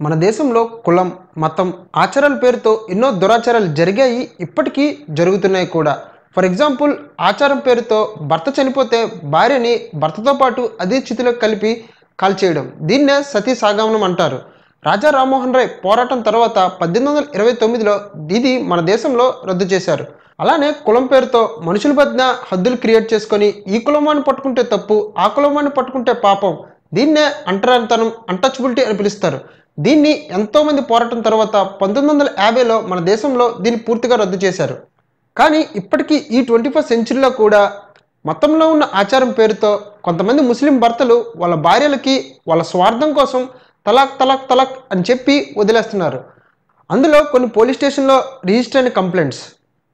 మన దేశంలో కులం మతం ఆచారాల పేరుతో ఎన్నో దురాచారాలు జరిగాయి ఇప్పటికీ జరుగుతున్నాయి కూడా. ఫర్ ఎగ్జాంపుల్ ఆచారం పేరుతో భర్త చనిపోతే భార్యని భర్తతో పాటు అదే చితిలో కలిపి కాల్చేయడం. దీన్నే సతీ సాగమనం అంటారు. రాజా రామ్మోహన్ రాయ్ పోరాటం తర్వాత పద్దెనిమిది వందల ఇరవై తొమ్మిదిలో ఇది మన దేశంలో రద్దు చేశారు. అలానే కులం పేరుతో మనుషుల మధ్య హద్దులు క్రియేట్ చేసుకొని ఈ కులమాన్ని పట్టుకుంటే తప్పు ఆ కులమాన్ని పట్టుకుంటే పాపం. దీన్నే అంటరాంతనం అన్టచబిలిటీ అని పిలుస్తారు. దీన్ని ఎంతోమంది పోరాటం తర్వాత పంతొమ్మిది వందల యాభైలో మన దేశంలో దీన్ని పూర్తిగా రద్దు చేశారు. కానీ ఇప్పటికీ ఈ ట్వంటీ ఫస్ట్ సెంచురీలో కూడా మతంలో ఉన్న ఆచారం పేరుతో కొంతమంది ముస్లిం భర్తలు వాళ్ళ భార్యలకి వాళ్ళ స్వార్థం కోసం తలాక్ తలాక్ తలాక్ అని చెప్పి వదిలేస్తున్నారు. అందులో కొన్ని పోలీస్ స్టేషన్లో రిజిస్టర్ అయిన కంప్లైంట్స్.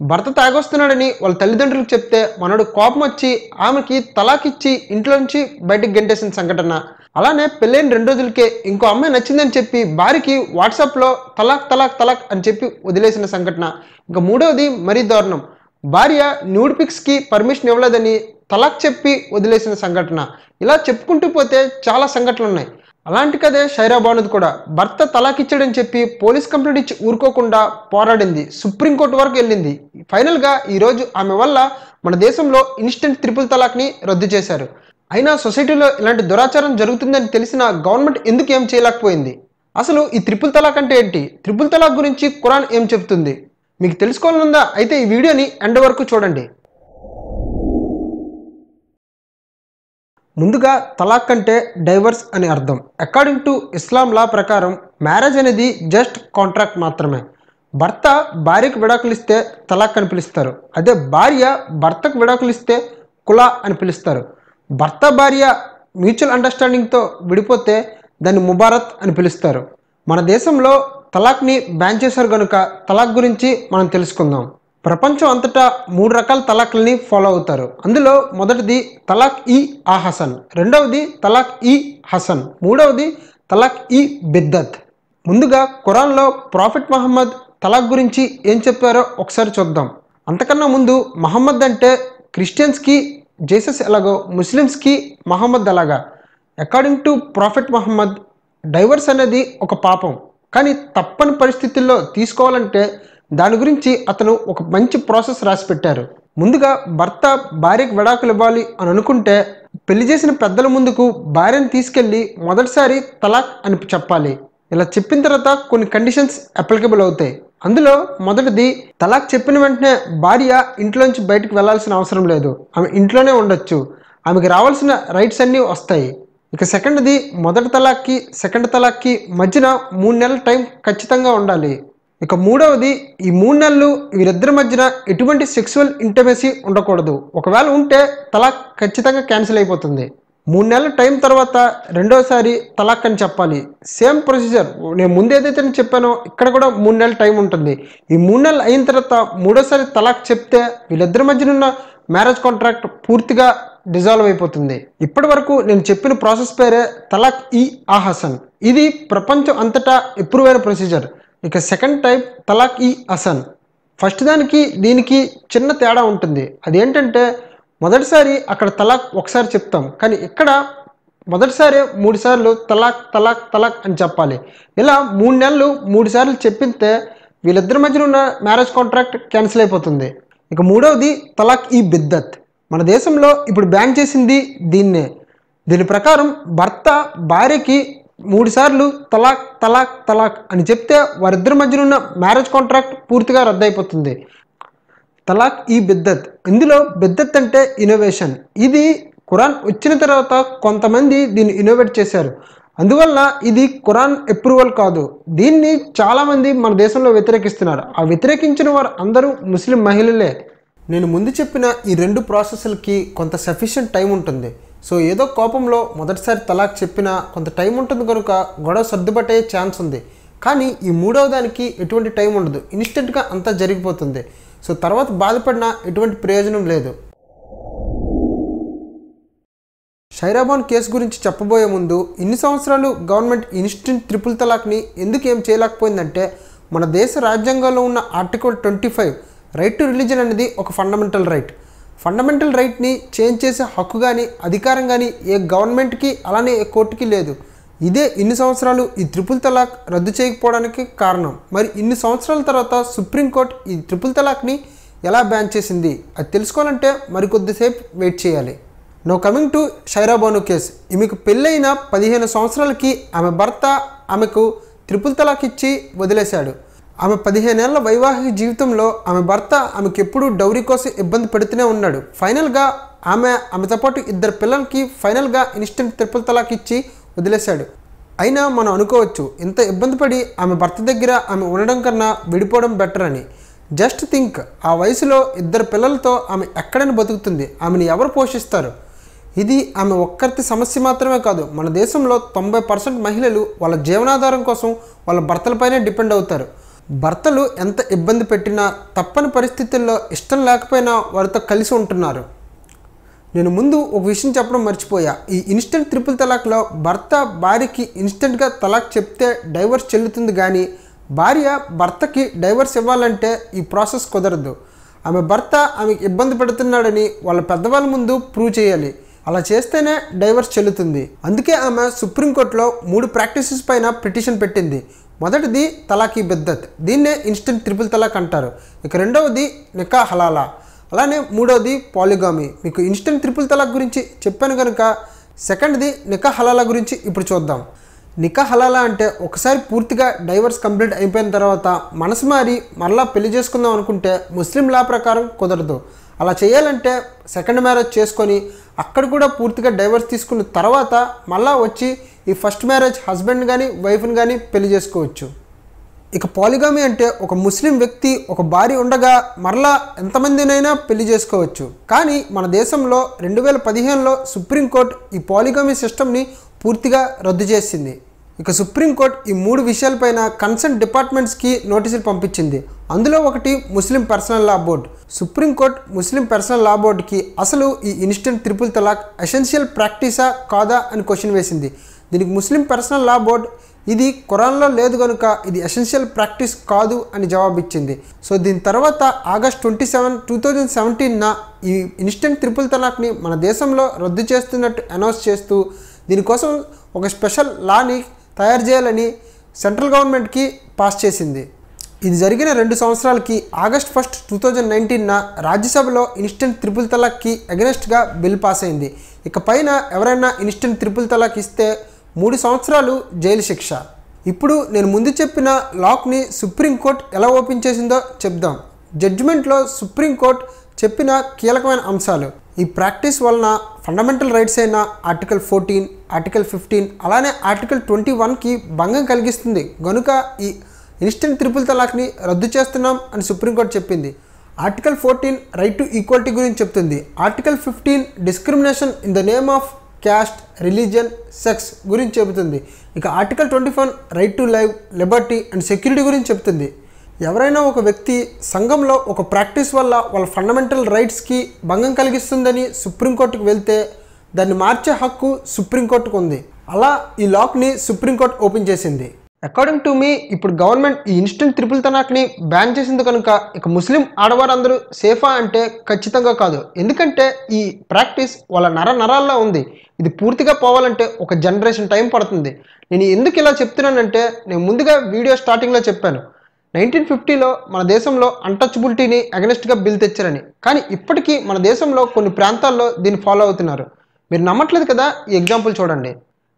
భర్త తాగొస్తున్నాడని వాళ్ళ తల్లిదండ్రులకు చెప్తే మనోడు కోపం వచ్చి ఆమెకి తలాక్ ఇచ్చి ఇంట్లో నుంచి బయటికి గెంటేసిన సంఘటన. అలానే పెళ్ళైన రెండు రోజులకే ఇంకో అమ్మాయి నచ్చిందని చెప్పి భార్యకి వాట్సాప్లో తలాక్ తలాక్ తలాక్ అని చెప్పి వదిలేసిన సంఘటన. ఇంకా మూడవది మరీ దారుణం. భార్య న్యూడ్ పిక్స్కి పర్మిషన్ ఇవ్వలేదని తలాక్ చెప్పి వదిలేసిన సంఘటన. ఇలా చెప్పుకుంటూ పోతే చాలా సంఘటనలు ఉన్నాయి అలాంటి కదే షైరా బానుద్ కూడా. భర్త తలాక్ ఇచ్చాడని చెప్పి పోలీస్ కంప్లైంట్ ఇచ్చి ఊరుకోకుండా పోరాడింది. సుప్రీంకోర్టు వరకు వెళ్ళింది. ఫైనల్గా ఈరోజు ఆమె వల్ల మన దేశంలో ఇన్స్టెంట్ త్రిపుల్ తలాక్ని రద్దు చేశారు. అయినా సొసైటీలో ఇలాంటి దురాచారం జరుగుతుందని తెలిసిన గవర్నమెంట్ ఎందుకు ఏం చేయలేకపోయింది? అసలు ఈ త్రిపుల్ తలాక్ అంటే ఏంటి? త్రిపుల్ తలాక్ గురించి ఖురాన్ ఏం చెప్తుంది మీకు తెలుసుకోవాలనుందా? అయితే ఈ వీడియోని ఎండ్ వరకు చూడండి. ముందుగా తలాక్ అంటే డైవర్స్ అని అర్థం. అకార్డింగ్ టు ఇస్లాం లా ప్రకారం మ్యారేజ్ అనేది జస్ట్ కాంట్రాక్ట్ మాత్రమే. భర్త భార్యకు విడాకులు ఇస్తే తలాక్ అని పిలుస్తారు. అదే భార్య భర్తకు విడాకులు ఇస్తే కులా అని పిలుస్తారు. భర్త భార్య మ్యూచువల్ అండర్స్టాండింగ్తో విడిపోతే దాన్ని ముబారత్ అని పిలుస్తారు. మన దేశంలో తలాక్ని బ్యాన్ చేశారు కనుక తలాక్ గురించి మనం తెలుసుకుందాం. ప్రపంచం అంతటా మూడు రకాల తలాక్లని ఫాలో అవుతారు. అందులో మొదటిది తలాక్ ఈ ఆ హసన్ రెండవది తలాక్ ఈ హసన్ మూడవది తలాక్ ఈ బిద్దత్. ముందుగా ఖురాన్లో ప్రాఫిట్ మహమ్మద్ తలాక్ గురించి ఏం చెప్పారో ఒకసారి చూద్దాం. అంతకన్నా ముందు మహమ్మద్ అంటే క్రిస్టియన్స్కి జేసస్ ఎలాగో ముస్లిమ్స్కి మహమ్మద్ అలాగా. According to prophet Muhammad divorce అనేది ఒక పాపం. కానీ తప్పని పరిస్థితుల్లో తీసుకోవాలంటే దాని గురించి అతను ఒక మంచి ప్రాసెస్ రాసి పెట్టారు. ముందుగా భర్త భార్యకు విడాకులు ఇవ్వాలి అని అనుకుంటే పెళ్ళి చేసిన పెద్దల ముందుకు భార్యను తీసుకెళ్ళి మొదటిసారి తలాక్ అని చెప్పాలి. ఇలా చెప్పిన తర్వాత కొన్ని కండిషన్స్ అప్లికబుల్ అవుతాయి. అందులో మొదటిది తలాక్ చెప్పిన వెంటనే భార్య ఇంట్లోంచి బయటకు వెళ్ళాల్సిన అవసరం లేదు. ఆమె ఇంట్లోనే ఉండొచ్చు. ఆమెకి రావాల్సిన రైట్స్ అన్నీ వస్తాయి. ఇక సెకండ్ది మొదటి తలాక్కి సెకండ్ తలాక్కి మధ్యన మూడు నెలల టైం ఖచ్చితంగా ఉండాలి. ఇక మూడవది ఈ మూడు నెలలు వీరిద్దరి మధ్యన ఎటువంటి సెక్సువల్ ఇంటమేసీ ఉండకూడదు. ఒకవేళ ఉంటే తలాక్ ఖచ్చితంగా క్యాన్సిల్ అయిపోతుంది. మూడు నెలల టైం తర్వాత రెండోసారి తలాక్ అని చెప్పాలి. Same procedure. నేను ముందు ఏదైతే నేను చెప్పానో ఇక్కడ కూడా మూడు నెలల టైం ఉంటుంది. ఈ మూడు నెలలు అయిన తర్వాత మూడోసారి తలాక్ చెప్తే వీళ్ళిద్దరి మధ్యన ఉన్న మ్యారేజ్ కాంట్రాక్ట్ పూర్తిగా డిజాల్వ్ అయిపోతుంది. ఇప్పటి వరకు నేను చెప్పిన ప్రాసెస్ పేరే తలాక్ ఈ ఆ హసన్ ఇది ప్రపంచం అంతటా ఎప్రూవ్ అయిన ప్రొసీజర్. ఇక సెకండ్ టైప్ తలాక్ ఈ హసన్ ఫస్ట్ దానికి దీనికి చిన్న తేడా ఉంటుంది. అదేంటంటే మొదటిసారి అక్కడ తలాక్ ఒకసారి చెప్తాం. కానీ ఇక్కడ మొదటిసారి మూడు సార్లు తలాక్ తలాక్ తలాక్ అని చెప్పాలి. ఇలా మూడు నెలలు మూడు సార్లు చెప్పితే వీళ్ళిద్దరి మధ్యన ఉన్న మ్యారేజ్ కాంట్రాక్ట్ క్యాన్సిల్ అయిపోతుంది. ఇక మూడవది తలాక్ ఈ బిద్దత్. మన దేశంలో ఇప్పుడు బ్యాన్ చేసింది దీన్నే. దీని ప్రకారం భర్త భార్యకి మూడుసార్లు తలాక్ తలాక్ తలాక్ అని చెప్తే వారిద్దరి మధ్యన ఉన్న మ్యారేజ్ కాంట్రాక్ట్ పూర్తిగా రద్దయిపోతుంది తలాక్ ఈ బిద్దత్. ఇందులో బిద్దత్ అంటే ఇన్నోవేషన్. ఇది ఖురాన్ వచ్చిన తర్వాత కొంతమంది దీన్ని ఇన్నోవేట్ చేశారు. అందువల్ల ఇది ఖురాన్ అప్రూవల్ కాదు. దీన్ని చాలామంది మన దేశంలో వ్యతిరేకిస్తున్నారు. ఆ వ్యతిరేకించిన వారు అందరూ ముస్లిం మహిళలే. నేను ముందు చెప్పిన ఈ రెండు ప్రాసెస్లకి కొంత సఫిషియంట్ టైం ఉంటుంది. సో ఏదో కోపంలో మొదటిసారి తలాక్ చెప్పినా కొంత టైం ఉంటుంది కనుక గొడవ సర్దుబట్టే ఛాన్స్ ఉంది. కానీ ఈ మూడవ దానికి ఎటువంటి టైం ఉండదు. ఇన్స్టెంట్గా అంతా జరిగిపోతుంది. సో తర్వాత బాధపడినా ఎటువంటి ప్రయోజనం లేదు. షైరాబాన్ కేసు గురించి చెప్పబోయే ముందు ఇన్ని సంవత్సరాలు గవర్నమెంట్ ఇన్స్టెంట్ త్రిపుల్ తలాక్ని ఎందుకు ఏం చేయలేకపోయిందంటే మన దేశ రాజ్యాంగంలో ఉన్న article twenty five right to religion అనేది ఒక ఫండమెంటల్ రైట్ ఫండమెంటల్ రైట్ని చేంజ్ చేసే హక్కు కానీ అధికారం కానీ ఏ గవర్నమెంట్కి అలానే ఏ కోర్టుకి లేదు. ఇదే ఇన్ని సంవత్సరాలు ఈ త్రిపుల్ తలాక్ రద్దు చేయకపోవడానికి కారణం. మరి ఇన్ని సంవత్సరాల తర్వాత సుప్రీంకోర్టు ఈ త్రిపుల్ తలాక్ని ఎలా బ్యాన్ చేసింది? అది తెలుసుకోవాలంటే మరికొద్దిసేపు వెయిట్ చేయాలి. No coming to Shayara Bano case case ఈమెకు పెళ్ళైన పదిహేను సంవత్సరాలకి ఆమె భర్త ఆమెకు త్రిపుల్ తలాక్ ఇచ్చి వదిలేశాడు. ఆమె పదిహేనేళ్ళ వైవాహిక జీవితంలో ఆమె భర్త ఆమెకు ఎప్పుడూ డౌరీ కోసం ఇబ్బంది పెడుతూనే ఉన్నాడు. ఫైనల్గా ఆమె ఆమెతో పాటు ఇద్దరు పిల్లలకి ఫైనల్గా ఇన్స్టెంట్ త్రిపుల్ తలాక్ ఇచ్చి వదిలేశాడు. అయినా మనం అనుకోవచ్చు ఇంత ఇబ్బంది పడి ఆమె భర్త దగ్గర ఆమె ఉండడం కన్నా విడిపోవడం బెటర్ అని. జస్ట్ థింక్ ఆ వయసులో ఇద్దరు పిల్లలతో ఆమె ఎక్కడని బతుకుతుంది ఆమెను ఎవరు పోషిస్తారు? ఇది ఆమె ఒక్కరితి సమస్య మాత్రమే కాదు మన దేశంలో తొంభై పర్సెంట్ మహిళలు వాళ్ళ జీవనాధారం కోసం వాళ్ళ భర్తలపైనే డిపెండ్ అవుతారు. భర్తలు ఎంత ఇబ్బంది పెట్టినా తప్పని పరిస్థితుల్లో ఇష్టం లేకపోయినా వారితో కలిసి ఉంటున్నారు. నేను ముందు ఒక విషయం చెప్పడం మర్చిపోయా. ఈ ఇన్స్టెంట్ త్రిపుల్ తలాక్లో భర్త భార్యకి ఇన్స్టెంట్గా తలాక్ చెప్తే డైవర్స్ చెల్లుతుంది కానీ భార్య భర్తకి డైవర్స్ ఇవ్వాలంటే ఈ ప్రాసెస్ కుదరదు. ఆమె భర్త ఆమెకి ఇబ్బంది పెడుతున్నాడని వాళ్ళ పెద్దవాళ్ళ ముందు ప్రూవ్ చేయాలి. అలా చేస్తేనే డైవర్స్ చెల్లుతుంది. అందుకే ఆమె సుప్రీంకోర్టులో మూడు ప్రాక్టీసెస్ పైన పిటిషన్ పెట్టింది. మొదటిది తలాకీ బిద్దత్. దీన్నే ఇన్స్టెంట్ త్రిపుల్ తలాక్ అంటారు. ఇక రెండవది నికా హలాలా. అలానే మూడవది పాలిగామి. మీకు ఇన్స్టెంట్ త్రిపుల్ తలాక్ గురించి చెప్పాను కనుక సెకండ్ది నికా హలాలా గురించి ఇప్పుడు చూద్దాం. నికా హలాలా అంటే ఒకసారి పూర్తిగా డైవర్స్ కంప్లీట్ అయిపోయిన తర్వాత మనసు మారి మరలా పెళ్ళి చేసుకుందాం అనుకుంటే ముస్లిం లా ప్రకారం కుదరదు. అలా చేయాలంటే సెకండ్ మ్యారేజ్ చేసుకొని అక్కడ కూడా పూర్తిగా డైవర్స్ తీసుకున్న తర్వాత మళ్ళా వచ్చి ఈ ఫస్ట్ మ్యారేజ్ హస్బెండ్ కానీ వైఫ్ని కానీ పెళ్ళి చేసుకోవచ్చు. ఇక పాలిగామి అంటే ఒక ముస్లిం వ్యక్తి ఒక భార్య ఉండగా మరలా ఎంతమందినైనా పెళ్ళి చేసుకోవచ్చు. కానీ మన దేశంలో రెండు వేల పదిహేనులో సుప్రీంకోర్టు ఈ పాలిగామి సిస్టమ్ని పూర్తిగా రద్దు చేసింది. ఇక సుప్రీంకోర్టు ఈ మూడు విషయాలపైన కన్సర్న్ డిపార్ట్మెంట్స్కి నోటీసులు పంపించింది. అందులో ఒకటి Muslim personal law board. Supreme court Muslim personal law బోర్డుకి అసలు ఈ ఇన్స్టెంట్ త్రిపుల్ తలాక్ ఎసెన్షియల్ ప్రాక్టీసా కాదా అని క్వశ్చన్ వేసింది. దీనికి ముస్లిం పర్సనల్ లా బోర్డ్ ఇది ఖురాన్లో లేదు కనుక ఇది ఎసెన్షియల్ ప్రాక్టీస్ కాదు అని జవాబిచ్చింది. సో దీని తర్వాత August twenty seven two thousand సెవెంటీన్న ఈ ఇన్స్టెంట్ త్రిపుల్ తలాక్ని మన దేశంలో రద్దు చేస్తున్నట్టు అనౌన్స్ చేస్తూ దీనికోసం ఒక స్పెషల్ లాని తయారు చేయాలని సెంట్రల్ గవర్నమెంట్కి పాస్ చేసింది. ఇది జరిగిన రెండు సంవత్సరాలకి ఆగస్ట్ ఫస్ట్ టూ థౌజండ్ నైన్టీన్న రాజ్యసభలో ఇన్స్టెంట్ త్రిపుల్ తలాక్కి అగెనెస్ట్గా బిల్ పాస్ అయింది. ఇక పైన ఎవరైనా ఇన్స్టెంట్ త్రిపుల్ తలాక్ ఇస్తే మూడు సంవత్సరాలు జైలు శిక్ష. ఇప్పుడు నేను ముందు చెప్పిన లాక్ని సుప్రీంకోర్టు ఎలా ఓపెన్ చేసిందో చెప్దాం. జడ్జిమెంట్లో సుప్రీంకోర్టు చెప్పిన కీలకమైన అంశాలు. ఈ ప్రాక్టీస్ వలన ఫండమెంటల్ రైట్స్ అయిన ఆర్టికల్ ఫోర్టీన్ ఆర్టికల్ ఫిఫ్టీన్ అలానే ఆర్టికల్ ట్వంటీ వన్కి భంగం కలిగిస్తుంది. గనుక ఈ ఇన్స్టెంట్ త్రిపుల్ తలాక్ని రద్దు చేస్తున్నాం అని సుప్రీంకోర్టు చెప్పింది. Article fourteen right to equality గురించి చెప్తుంది. Article fifteen discrimination in the name of caste religion sex గురించి చెబుతుంది. ఇక article twenty five right to live liberty and security గురించి చెబుతుంది. ఎవరైనా ఒక వ్యక్తి సంఘంలో ఒక ప్రాక్టీస్ వల్ల వాళ్ళ ఫండమెంటల్ రైట్స్కి భంగం కలిగిస్తుందని సుప్రీంకోర్టుకు వెళ్తే దాన్ని మార్చే హక్కు సుప్రీంకోర్టుకు ఉంది. అలా ఈ లాక్ని సుప్రీంకోర్టు ఓపెన్ చేసింది. అకార్డింగ్ టు మీ ఇప్పుడు గవర్నమెంట్ ఈ ఇన్స్టెంట్ త్రిపుల్ తనాక్ని బ్యాన్ చేసింది కనుక ఇక ముస్లిం ఆడవారందరూ సేఫా అంటే ఖచ్చితంగా కాదు. ఎందుకంటే ఈ ప్రాక్టీస్ వాళ్ళ నర నరాల్లో ఉంది. ఇది పూర్తిగా పోవాలంటే ఒక జనరేషన్ టైం పడుతుంది. నేను ఎందుకు ఇలా చెప్తున్నానంటే నేను ముందుగా వీడియో స్టార్టింగ్లో చెప్పాను. నైన్టీన్ ఫిఫ్టీలో మన దేశంలో అన్టచబిలిటీని అగెనిస్ట్గా బిల్ తెచ్చారని. కానీ ఇప్పటికీ మన దేశంలో కొన్ని ప్రాంతాల్లో దీన్ని ఫాలో అవుతున్నారు. మీరు నమ్మట్లేదు కదా ఈ ఎగ్జాంపుల్ చూడండి.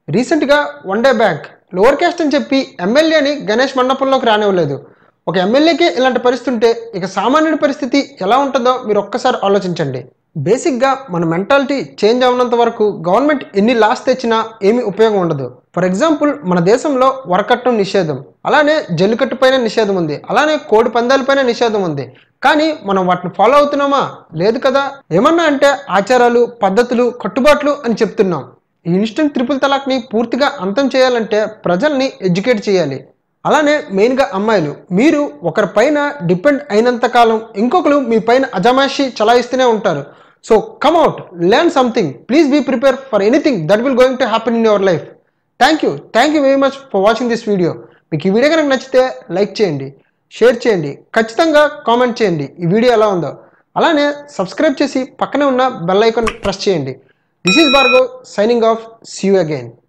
రీసెంట్గా one day bank lower caste అని చెప్పి ఎమ్మెల్యేని గణేష్ మండపంలోకి రానివ్వలేదు. ఒక ఎమ్మెల్యేకి ఇలాంటి పరిస్థితి ఉంటే ఇక సామాన్యుడి పరిస్థితి ఎలా ఉంటుందో మీరు ఒక్కసారి ఆలోచించండి. బేసిక్గా మన మెంటాలిటీ చేంజ్ అవునంత వరకు గవర్నమెంట్ ఎన్ని లాస్ తెచ్చినా ఏమీ ఉపయోగం ఉండదు. ఫర్ ఎగ్జాంపుల్ మన దేశంలో వరకట్నం నిషేధం అలానే జల్లికట్టు పైన నిషేధం ఉంది అలానే కోడి పందాలపైన నిషేధం ఉంది. కానీ మనం వాటిని ఫాలో అవుతున్నామా? లేదు కదా? ఏమన్నా అంటే ఆచారాలు పద్ధతులు కట్టుబాట్లు అని చెప్తున్నాం. ఇన్స్టెంట్ త్రిపుల్ తలాక్ని పూర్తిగా అంతం చేయాలంటే ప్రజల్ని ఎడ్యుకేట్ చేయాలి. అలానే మెయిన్గా అమ్మాయిలు. మీరు ఒకరి పైన డిపెండ్ అయినంత కాలం ఇంకొకరు మీ పైన అజమాయిషి చలాయిస్తూనే ఉంటారు. So come out learn something please be prepare for anything that will going to happen in your life thank you thank you very much for watching this video మీకు ఈ వీడియో కనుక నచ్చితే లైక్ చేయండి షేర్ చేయండి ఖచ్చితంగా comment చేయండి. ఈ video ఎలా ఉందో. అలానే సబ్స్క్రైబ్ చేసి పక్కనే ఉన్న బెల్ ఐకాన్ ప్రెస్ చేయండి. This is Bargo signing off. See you again.